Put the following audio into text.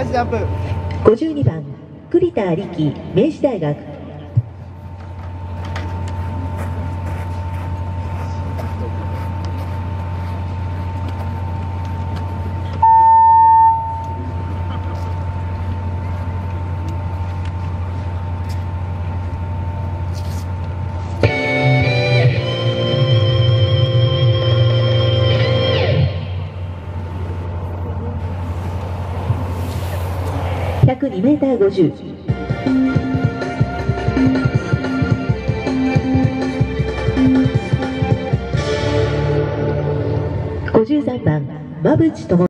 ナイスジャンプ52番栗田力明治大学102メーター5053番馬淵智。